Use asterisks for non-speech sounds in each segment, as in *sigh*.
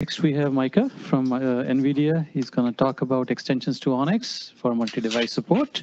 Next, we have Micah from uh, NVIDIA. He's going to talk about extensions to ONNX for multi-device support.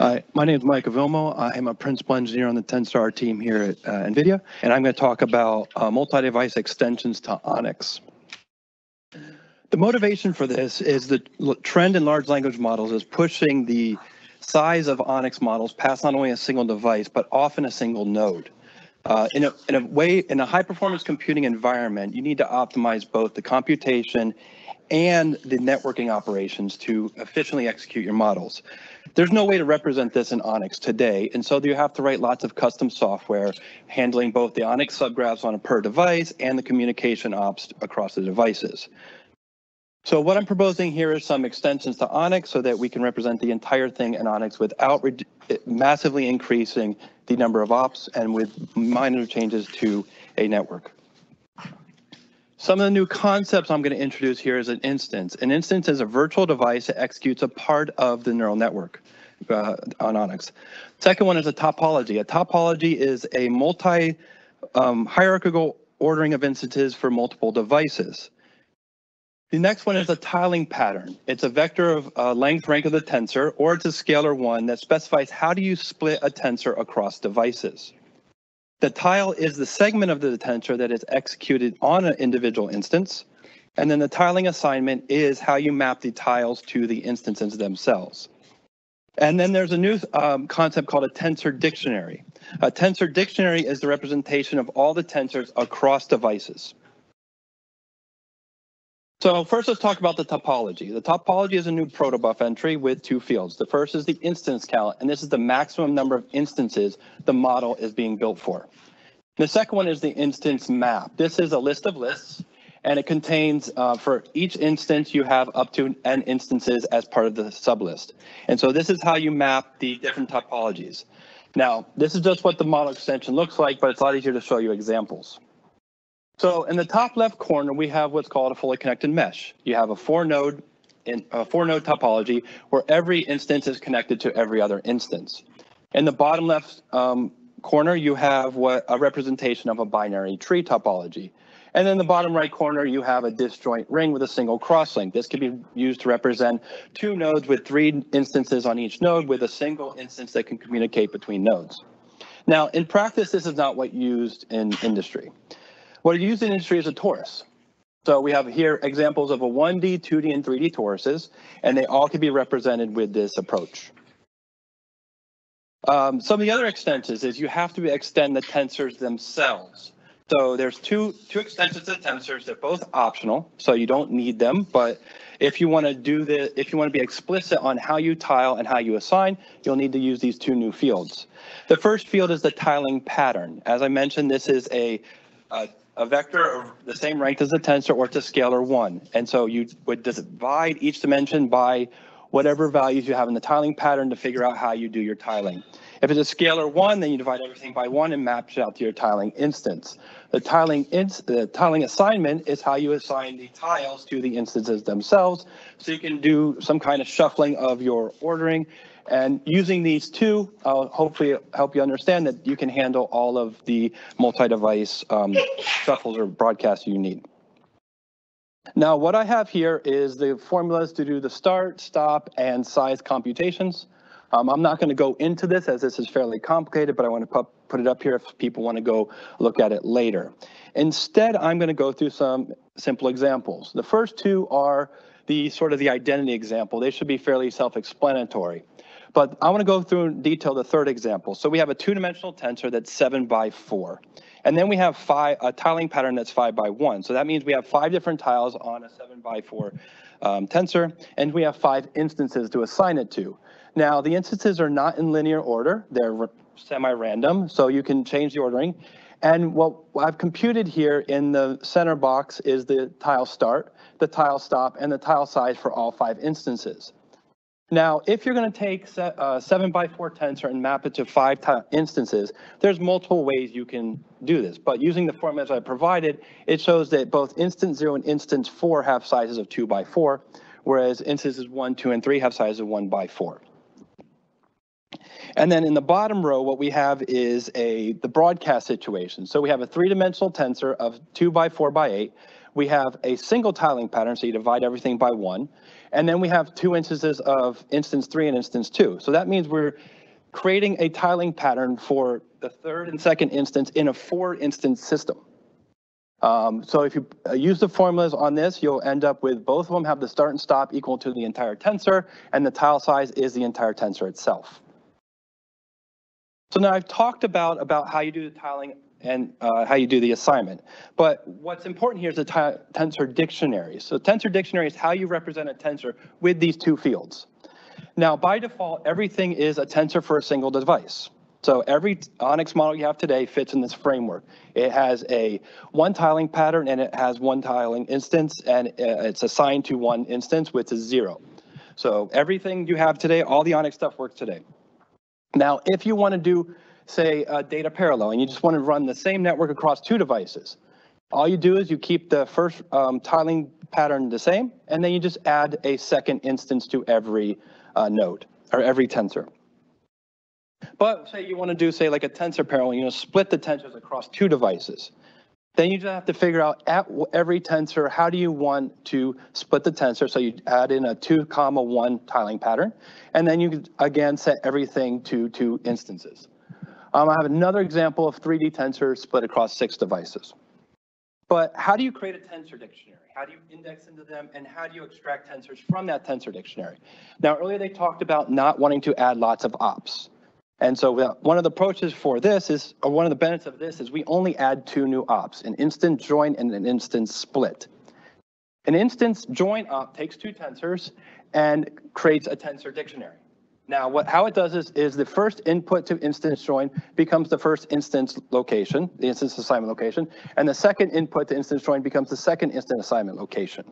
Hi, my name is Micah Villmow. I am a principal engineer on the TensorRT team here at uh, NVIDIA, and I'm going to talk about uh, multi-device extensions to ONNX. The motivation for this is the trend in large language models is pushing the size of ONNX models past not only a single device, but often a single node. Uh, in, a, in a way, in a high performance computing environment, you need to optimize both the computation and the networking operations to efficiently execute your models. There's no way to represent this in ONNX today, and so you have to write lots of custom software handling both the ONNX subgraphs on a per device and the communication ops across the devices. So what I'm proposing here is some extensions to ONNX so that we can represent the entire thing in ONNX without massively increasing the number of ops and with minor changes to a network. Some of the new concepts I'm going to introduce here is an instance. An instance is a virtual device that executes a part of the neural network uh, on ONNX. Second one is a topology. A topology is a multi um, hierarchical ordering of instances for multiple devices. The next one is a tiling pattern. It's a vector of uh, length rank of the tensor, or it's a scalar one that specifies how do you split a tensor across devices. The tile is the segment of the tensor that is executed on an individual instance. And then the tiling assignment is how you map the tiles to the instances themselves. And then there's a new um, concept called a tensor dictionary. A tensor dictionary is the representation of all the tensors across devices. So first, let's talk about the topology. The topology is a new protobuf entry with two fields. The first is the instance count, and this is the maximum number of instances the model is being built for. The second one is the instance map. This is a list of lists, and it contains, uh, for each instance, you have up to n instances as part of the sublist. And so this is how you map the different topologies. Now, this is just what the model extension looks like, but it's a lot easier to show you examples. So in the top left corner, we have what's called a fully connected mesh. You have a four node in a four node topology where every instance is connected to every other instance. In the bottom left um, corner, you have what a representation of a binary tree topology. And then the bottom right corner, you have a disjoint ring with a single crosslink. This can be used to represent two nodes with three instances on each node with a single instance that can communicate between nodes. Now, in practice, this is not what used in industry. What are used in industry is a torus. So we have here examples of a 1D, 2D, and 3D toruses, and they all can be represented with this approach. Um, some of the other extensions is you have to extend the tensors themselves. So there's two two extensions to tensors. They're both optional, so you don't need them. But if you want to do the, if you want to be explicit on how you tile and how you assign, you'll need to use these two new fields. The first field is the tiling pattern. As I mentioned, this is a, a a vector of the same rank as a tensor or a scalar one. And so you would divide each dimension by whatever values you have in the tiling pattern to figure out how you do your tiling. If it's a scalar one, then you divide everything by one and map it out to your tiling instance. The tiling ins the tiling assignment is how you assign the tiles to the instances themselves. So you can do some kind of shuffling of your ordering and using these two, I'll hopefully help you understand that you can handle all of the multi-device um, shuffles or broadcasts you need. Now, what I have here is the formulas to do the start, stop, and size computations. Um, I'm not going to go into this as this is fairly complicated, but I want to put, put it up here if people want to go look at it later. Instead, I'm going to go through some simple examples. The first two are the sort of the identity example. They should be fairly self-explanatory. But I want to go through in detail the third example. So we have a two-dimensional tensor that's seven by four. And then we have five, a tiling pattern that's five by one. So that means we have five different tiles on a seven by four um, tensor, and we have five instances to assign it to. Now, the instances are not in linear order. They're semi-random, so you can change the ordering. And what I've computed here in the center box is the tile start, the tile stop, and the tile size for all five instances. Now, if you're going to take se- uh, seven by four tensor and map it to five instances, there's multiple ways you can do this. But using the formulas I provided, it shows that both instance zero and instance four have sizes of two by four, whereas instances one, two, and three have sizes of one by four. And then in the bottom row, what we have is a, the broadcast situation. So we have a three-dimensional tensor of two by four by eight. We have a single tiling pattern, so you divide everything by one. And then we have two instances of instance three and instance two. So that means we're creating a tiling pattern for the third and second instance in a four instance system. Um, so if you uh, use the formulas on this, you'll end up with both of them have the start and stop equal to the entire tensor, and the tile size is the entire tensor itself. So now I've talked about, about how you do the tiling and uh, how you do the assignment. But what's important here is the tensor dictionary. So tensor dictionary is how you represent a tensor with these two fields. Now, by default, everything is a tensor for a single device. So every ONNX model you have today fits in this framework. It has a one tiling pattern and it has one tiling instance and uh, it's assigned to one instance which is zero. So everything you have today, all the ONNX stuff works today. Now, if you want to do, say, a data parallel, and you just want to run the same network across two devices, all you do is you keep the first um, tiling pattern the same, and then you just add a second instance to every uh, node, or every tensor. But say you want to do, say, like a tensor parallel, you know, split the tensors across two devices. Then you just have to figure out at every tensor, how do you want to split the tensor? So you add in a two comma one tiling pattern. And then you again set everything to two instances. Um, I have another example of 3D tensors split across six devices. But how do you create a tensor dictionary? How do you index into them? And how do you extract tensors from that tensor dictionary? Now, earlier they talked about not wanting to add lots of ops. And so one of the approaches for this is, or one of the benefits of this is we only add two new ops, an instance join and an instance split. An instance join op takes two tensors and creates a tensor dictionary. Now, what, how it does is, is the first input to instance join becomes the first instance location, the instance assignment location, and the second input to instance join becomes the second instance assignment location.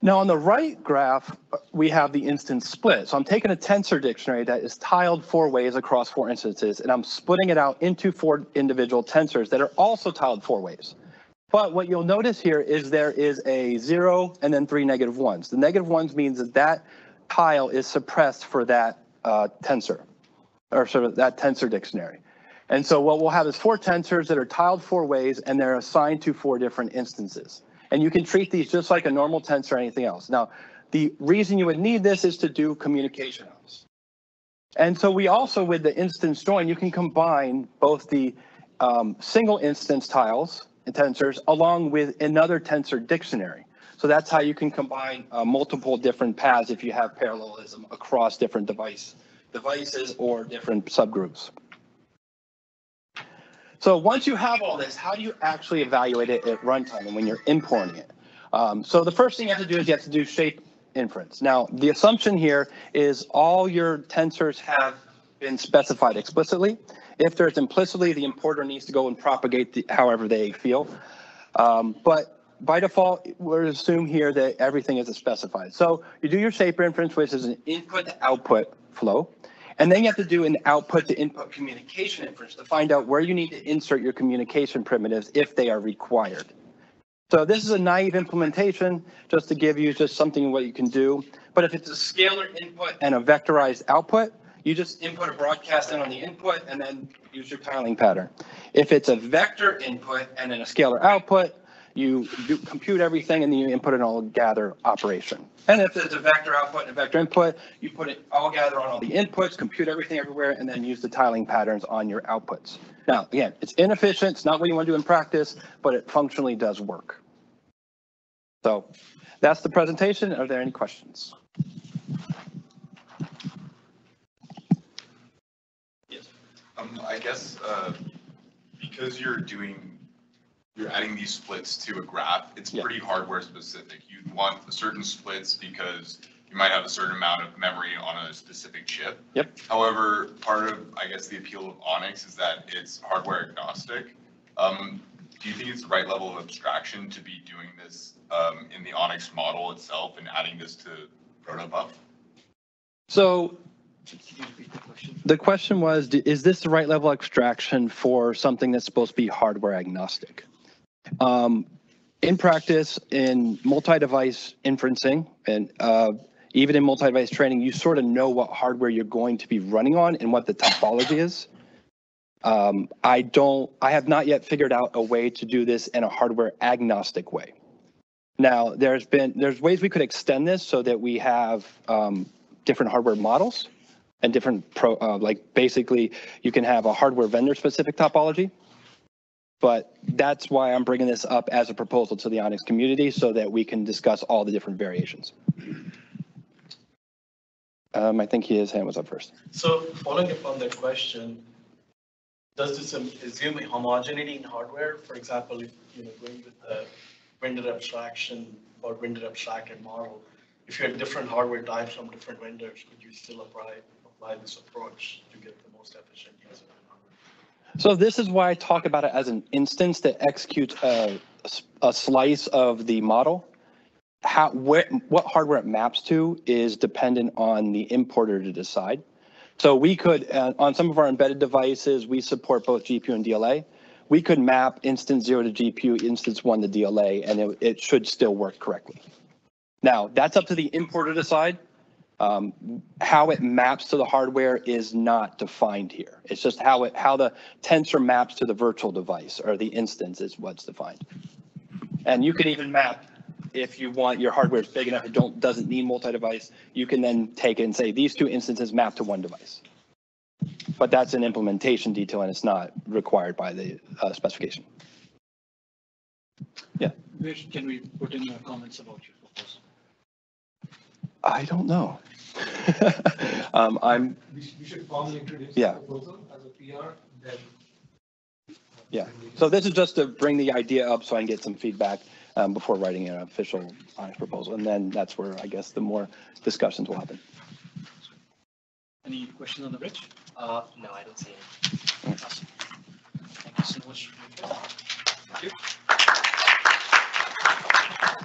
Now, on the right graph, we have the instance split. So I'm taking a tensor dictionary that is tiled four ways across four instances, and I'm splitting it out into four individual tensors that are also tiled four ways. But what you'll notice here is there is a zero and then three negative ones. The negative ones means that that tile is suppressed for that uh, tensor, or sort of that tensor dictionary. And so what we'll have is four tensors that are tiled four ways, and they're assigned to four different instances. And you can treat these just like a normal tensor or anything else. Now, the reason you would need this is to do communication. And so we also, with the instance join, you can combine both the um, single instance tiles and tensors along with another tensor dictionary. So that's how you can combine uh, multiple different paths if you have parallelism across different device devices or different subgroups. So once you have all this, how do you actually evaluate it at runtime and when you're importing it? Um, so the first thing you have to do is you have to do shape inference. Now, the assumption here is all your tensors have been specified explicitly. If there's implicitly, the importer needs to go and propagate the, however they feel. Um, but by default, we're assume here that everything is specified. So you do your shape inference, which is an input to output flow. And then you have to do an output to input communication inference to find out where you need to insert your communication primitives if they are required. So this is a naive implementation, just to give you just something what you can do. But if it's a scalar input and a vectorized output, you just input a broadcast in on the input and then use your tiling pattern. If it's a vector input and then a scalar output, you do compute everything and then you input an all gather operation. And if there's a vector output and a vector input, you put it all gather on all the inputs, compute everything everywhere, and then use the tiling patterns on your outputs. Now, again, it's inefficient, it's not what you want to do in practice, but it functionally does work. So that's the presentation. Are there any questions? Yes. Um, I guess, uh, because you're doing, you're adding these splits to a graph, it's Yeah. pretty hardware specific. You'd want certain splits because you might have a certain amount of memory on a specific chip. Yep. However, part of, I guess, the appeal of ONNX is that it's hardware agnostic. Um, do you think it's the right level of abstraction to be doing this, um, in the ONNX model itself and adding this to protobuf? So the question was, is this the right level of abstraction for something that's supposed to be hardware agnostic? Um, In practice, in multi-device inferencing and uh, even in multi-device training, you sort of know what hardware you're going to be running on and what the topology is. Um, I don't, I have not yet figured out a way to do this in a hardware agnostic way. Now, there's been, there's ways we could extend this so that we have um, different hardware models and different pro, uh, like basically you can have a hardware vendor specific topology. But that's why I'm bringing this up as a proposal to the ONNX community so that we can discuss all the different variations. Um, I think his hand was up first. So following up on that question, does this um, assume homogeneity in hardware? For example, if, you know, going with the vendor abstraction or vendor abstracted model, if you had different hardware types from different vendors, could you still apply, apply this approach to get the most efficient use of the hardware? So this is why I talk about it as an instance that executes a, a slice of the model. How, where, what hardware it maps to is dependent on the importer to decide. So we could, uh, on some of our embedded devices, we support both GPU and DLA. We could map instance zero to GPU, instance one to DLA, and it, it should still work correctly. Now, that's up to the importer to decide. Um, How it maps to the hardware is not defined here. It's just how it, how the tensor maps to the virtual device or the instance is what's defined. And you can even map, if you want your hardware is big enough, it don't, doesn't need multi-device, you can then take it and say, these two instances map to one device. But that's an implementation detail and it's not required by the uh, specification. Yeah. Where can we put in our comments about your proposal? I don't know. *laughs* Um, I'm, We should, we should formally introduce the Yeah. proposal as a PR, then. yeah, so this is just to bring the idea up so I can get some feedback um, before writing an official honest proposal. And then that's where I guess the more discussions will happen. Any questions on the bridge? Uh, no, I don't see any. Awesome. Thank you so much.